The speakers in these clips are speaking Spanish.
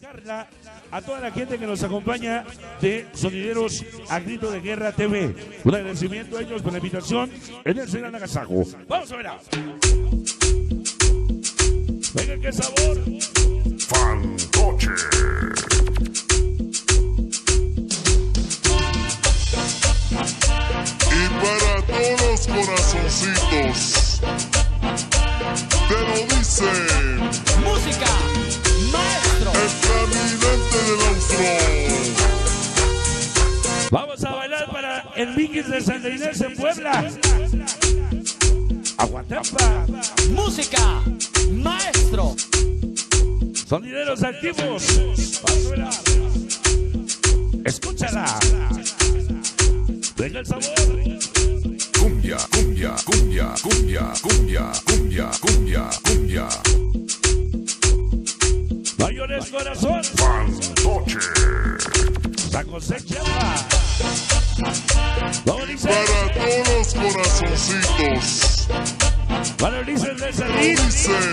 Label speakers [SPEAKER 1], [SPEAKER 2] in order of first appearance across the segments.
[SPEAKER 1] Carla, a toda la gente que nos acompaña de Sonideros a Grito de Guerra TV. Un agradecimiento a ellos por la invitación en el Serán Agasago. Vamos a ver. Venga, qué sabor.
[SPEAKER 2] Fantoche. Y para todos los corazoncitos, el
[SPEAKER 1] Vikings de Santa Inés en Puebla. Aguatampa.
[SPEAKER 3] Música, maestro.
[SPEAKER 1] Sonideros activos. Escúchala. Venga el sabor.
[SPEAKER 2] Cumbia, cumbia, cumbia, cumbia, cumbia, cumbia, cumbia, cumbia.
[SPEAKER 1] Mayores corazón.
[SPEAKER 2] Fantoche.
[SPEAKER 1] San José Chiapa. Dice.
[SPEAKER 2] Para todos los corazoncitos,
[SPEAKER 1] Para Ulises de Salín.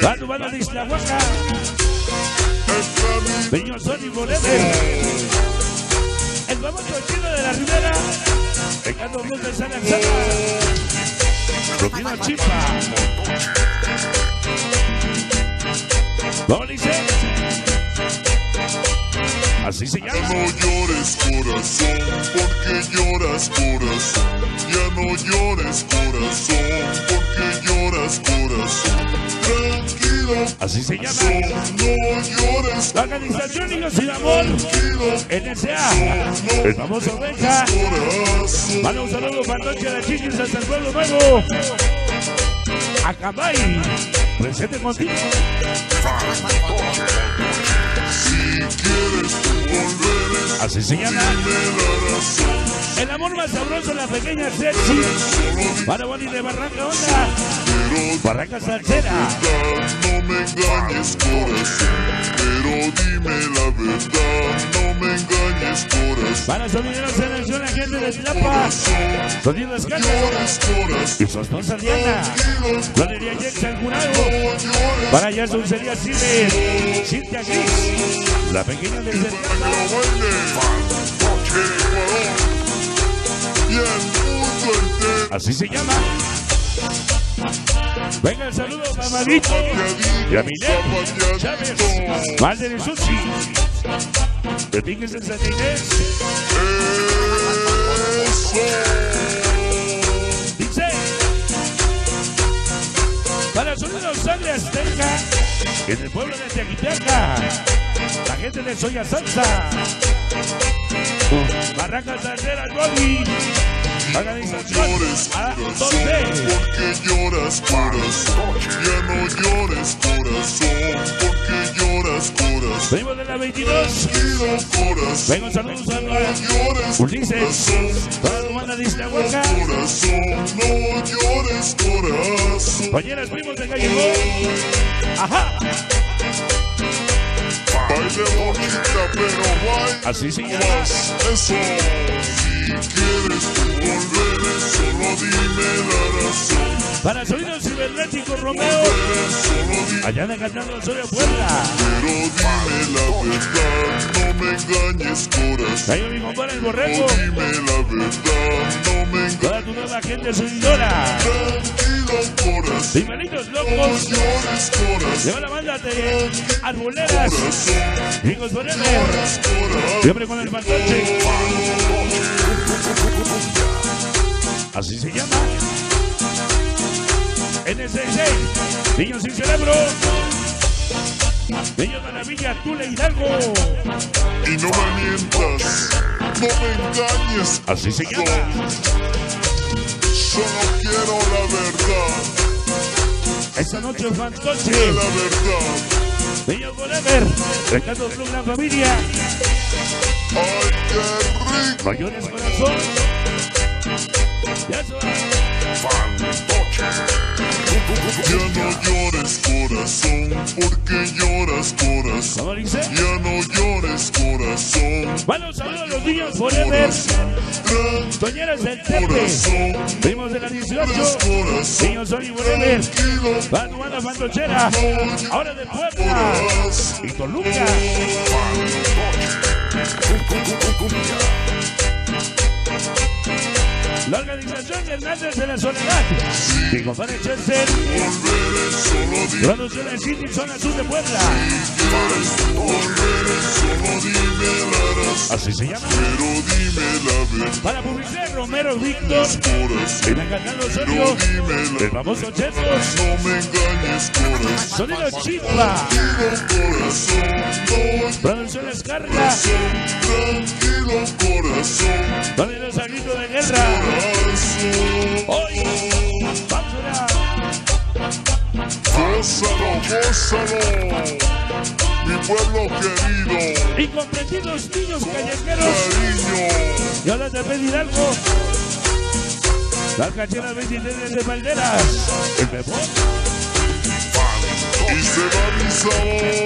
[SPEAKER 1] Para Humano de Islahuaca.
[SPEAKER 2] el caminante
[SPEAKER 1] Peño Sony Moreno. El famoso chino de la Ribera. Ricardo Luz de San Anselmo. Rufino Chipa. Vamos, dice. Así se llama.
[SPEAKER 2] No llores corazón, porque lloras corazón. Ya no llores corazón, porque lloras corazón. Tranquilo,
[SPEAKER 1] Así se llama.
[SPEAKER 2] no llores
[SPEAKER 1] La organización Niños sin Amor.
[SPEAKER 2] tranquilo,
[SPEAKER 1] NSA. El famoso
[SPEAKER 2] corazón.
[SPEAKER 1] Manda un saludo para Noche de Chiquis hasta el pueblo nuevo. Acambay. Presente contigo.
[SPEAKER 2] Volver,
[SPEAKER 1] Así se llama. El amor más sabroso, la pequeña sexy. Para Bonnie de Barranca Onda. Barranca Salsera.
[SPEAKER 2] no me engañes corazón, pero dime la verdad, no me engañes corazón.
[SPEAKER 1] Para Sonideros Selección, la gente de Tlapa. Sonido Escala.
[SPEAKER 2] Llores corazón,
[SPEAKER 1] Y Diana. Valeria Jex el jurado. Para Jason sería Cine. Cintia Gris. La pequeña del
[SPEAKER 2] para y.
[SPEAKER 1] Así se llama. Venga el saludo, mamadito. Y a Milet Chávez. Valde de Susi. De Piques en Santa Inés. Dice. Para sonido sangre azteca. En el pueblo de Tequiteca. La gente de Soya Salsa. Barraca Sandera Bobby. Organización a
[SPEAKER 2] porque lloras corazón, ya no llores corazón, porque lloras corazón,
[SPEAKER 1] venimos de la 22.
[SPEAKER 2] tranquilo corazón,
[SPEAKER 1] Vengo saludos a Ulises. Banda de
[SPEAKER 2] corazón, no llores corazón,
[SPEAKER 1] Compañeras, primos de calle. Ajá.
[SPEAKER 2] baile bonita pero baila
[SPEAKER 1] Así llama.
[SPEAKER 2] más eso, si quieres tú volver, solo dime la razón,
[SPEAKER 1] Para sonido cibernético Romeo. Allá de cantando Soria Puebla.
[SPEAKER 2] Pero dime corazón.
[SPEAKER 1] Cayó mi compadre el borrego.
[SPEAKER 2] Dime la verdad, no me engañes.
[SPEAKER 1] Toda tu nueva gente seguidora.
[SPEAKER 2] Tranquilo corazón,
[SPEAKER 1] Primeritos
[SPEAKER 2] no
[SPEAKER 1] locos. Lleva la banda de arboleras. Hijos
[SPEAKER 2] corazón.
[SPEAKER 1] Siempre con el pantoche. Así se llama. NSC. Niños sin cerebro. Niños de la Villa Tule Hidalgo.
[SPEAKER 2] Y no me mientas, no me engañes.
[SPEAKER 1] Así se llama.
[SPEAKER 2] Solo quiero la verdad,
[SPEAKER 1] Esta noche
[SPEAKER 2] que
[SPEAKER 1] fantoche.
[SPEAKER 2] la verdad.
[SPEAKER 1] Niños Forever. Club Gran Familia.
[SPEAKER 2] Ay, qué rico.
[SPEAKER 1] Mayores corazón. Ya eso.
[SPEAKER 2] Ya no llores corazón, porque lloras corazón. Ya no llores corazón.
[SPEAKER 1] Bueno, saludos a los niños Forever. Doñeras del Tepe. Primos de la 18.
[SPEAKER 2] corazón.
[SPEAKER 1] Niños Sony Forever. Banda fantochera. Ahora de Puebla. Y Toluca. La organización Hernández de la Soledad. Mi compadre Chester.
[SPEAKER 2] Dime,
[SPEAKER 1] Producciones City, zona sur de Puebla. Así se llama.
[SPEAKER 2] Pero dime la
[SPEAKER 1] Para publicidad Romero Víctor.
[SPEAKER 2] corazón.
[SPEAKER 1] En la canal Osorio.
[SPEAKER 2] dime
[SPEAKER 1] El famoso Chetos.
[SPEAKER 2] no me engañes, corazón.
[SPEAKER 1] Sonido Chispa.
[SPEAKER 2] Tranquilo, corazón, no
[SPEAKER 1] Producciones Carla.
[SPEAKER 2] Tranquilo corazón,
[SPEAKER 1] Sonidos a grito de guerra.
[SPEAKER 2] corazón.
[SPEAKER 1] Hoy. Vamos allá.
[SPEAKER 2] Gózalo, gózalo, mi pueblo querido,
[SPEAKER 1] Incomprendidos niños callejeros.
[SPEAKER 2] cariño.
[SPEAKER 1] Y ahora te pedir algo. Las cacheras 23 de Valderas. El mejor.
[SPEAKER 2] Y se va mi sabor,